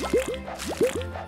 you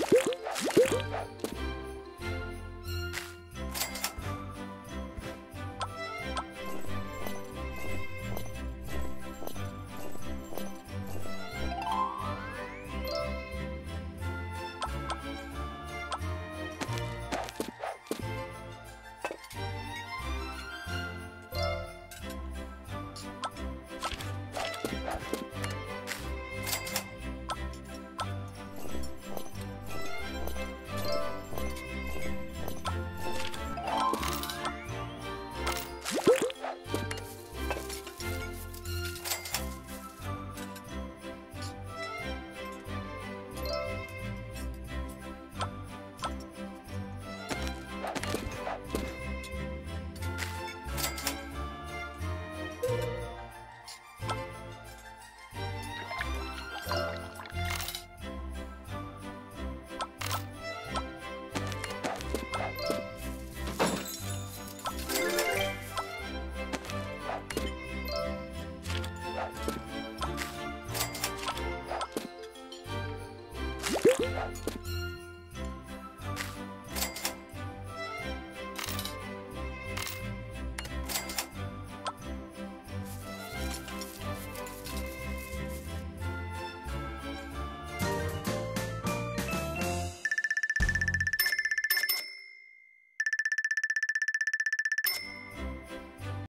Woo!